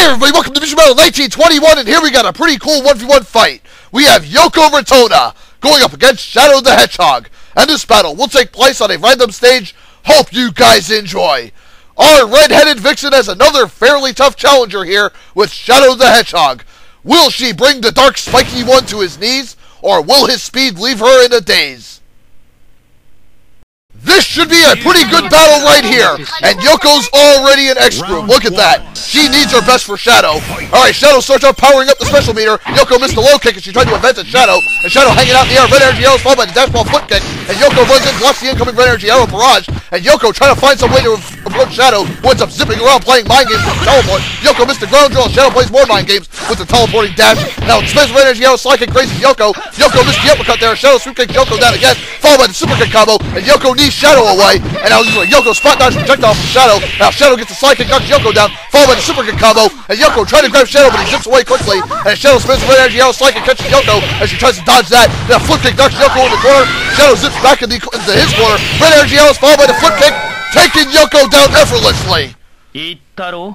Hey everybody, welcome to Mugen Battle 1921, and here we got a pretty cool 1v1 fight. We have Yoko Ritona going up against Shadow the Hedgehog, and this battle will take place on a random stage. Hope you guys enjoy. Our red-headed vixen has another fairly tough challenger here with Shadow the Hedgehog. Will she bring the dark spiky one to his knees, or will his speed leave her in a daze? Should be a pretty good battle right here. And Yoko's already an X. Look at that. She needs her best for Shadow. Alright, Shadow starts off powering up the special meter. Yoko missed the low kick and she tried to event at Shadow. And Shadow hanging out in the air. Red energy arrow followed by the dash ball foot kick. And Yoko runs in, blocks the incoming red energy arrow barrage. And Yoko trying to find some way to Shadow. Winds up zipping around playing mind games with teleport. Yoko Mr. ground drill. Shadow plays more mind games with the teleporting dash. Now energy arrow slide kick grazes Yoko. Yoko missed the uppercut there. Shadow sweep kick Yoko down again. Followed by the super kick combo. And Yoko knees Shadow away. And now is like Yoko spot dodge projectile from Shadow. Now Shadow gets the Psychic knocks Yoko down, followed by the super kick combo. And Yoko trying to grab Shadow, but he zips away quickly. And Shadow spins red energy slide kick, catches Yoko as she tries to dodge that. Now flip kick knocks Yoko in the corner. Shadow zips back in the, into his corner. Red energy arrow followed by the flip kick, taking Yoko down effortlessly.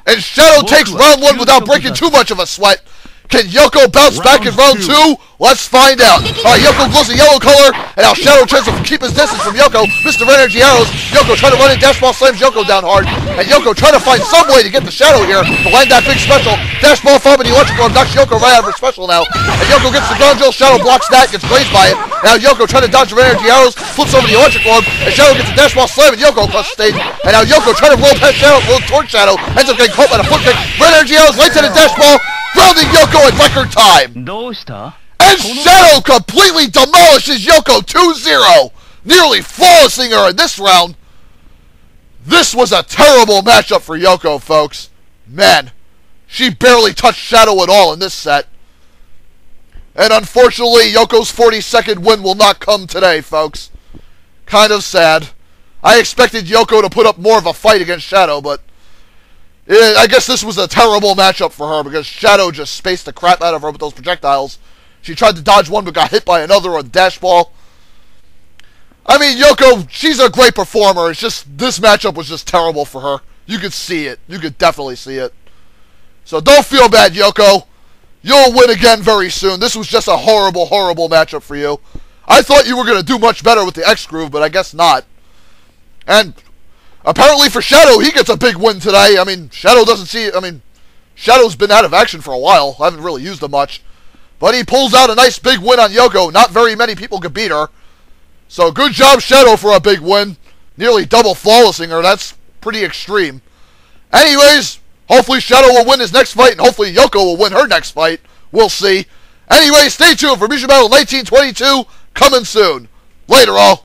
And Shadow takes round one without breaking too much of a sweat. Can Yoko bounce round back in round two. two? Let's find out. Alright, Yoko glows a yellow color, and now Shadow tries to keep his distance from Yoko. Mr. Energy Arrows. Yoko trying to run in, Dash Ball slams Yoko down hard. And Yoko trying to find some way to get the Shadow here to land that big special. Dash Ball fall, but the electric arm knocks Yoko right out of her special now. And Yoko gets the ground drill, Shadow blocks that, gets grazed by it. Now Yoko trying to dodge the Energy Arrows, flips over the electric orb, and Shadow gets a Dash Ball slam, and Yoko across the stage. And now Yoko trying to roll past Shadow, roll towards Shadow, ends up getting caught by the foot kick. Red Energy Arrows, lights to the Dash Ball, grounding Yoko in record time. And Shadow completely demolishes Yoko 2-0, nearly flawlessing her in this round. This was a terrible matchup for Yoko, folks. Man, she barely touched Shadow at all in this set. And unfortunately, Yoko's 42nd win will not come today, folks. Kind of sad. I expected Yoko to put up more of a fight against Shadow, but I guess this was a terrible matchup for her because Shadow just spaced the crap out of her with those projectiles. She tried to dodge one but got hit by another on dash ball. I mean, Yoko, she's a great performer. It's just this matchup was just terrible for her. You could see it. You could definitely see it. So don't feel bad, Yoko. You'll win again very soon. This was just a horrible, horrible matchup for you. I thought you were going to do much better with the X Groove, but I guess not. And Apparently for Shadow, he gets a big win today. I mean, Shadow doesn't see... I mean, Shadow's been out of action for a while. I haven't really used him much. But he pulls out a nice big win on Yoko. Not very many people could beat her. So good job, Shadow, for a big win. Nearly double flawlessing her. That's pretty extreme. Anyways, hopefully Shadow will win his next fight, and hopefully Yoko will win her next fight. We'll see. Anyway, stay tuned for Mugen Battle 1922 coming soon. Later, all.